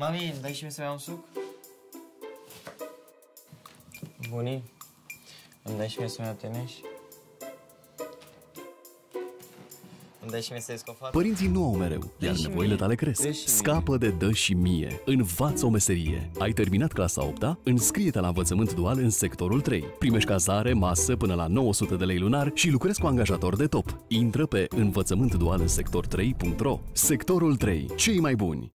Mami, dai și mie să iau un suc? Bunii, îmi dai și mie să-mi iau teneș? Îmi dai și mie să ies cu? Părinții nu au mereu, iar nevoile tale cresc. Scapă de dă și mie. Învață o meserie. Ai terminat clasa 8 -a? Înscrie-te la învățământ dual în sectorul 3. Primești cazare, masă până la 900 de lei lunar și lucrezi cu angajator de top. Intră pe învățământdual în sector 3.ro. Sectorul 3. Cei mai buni.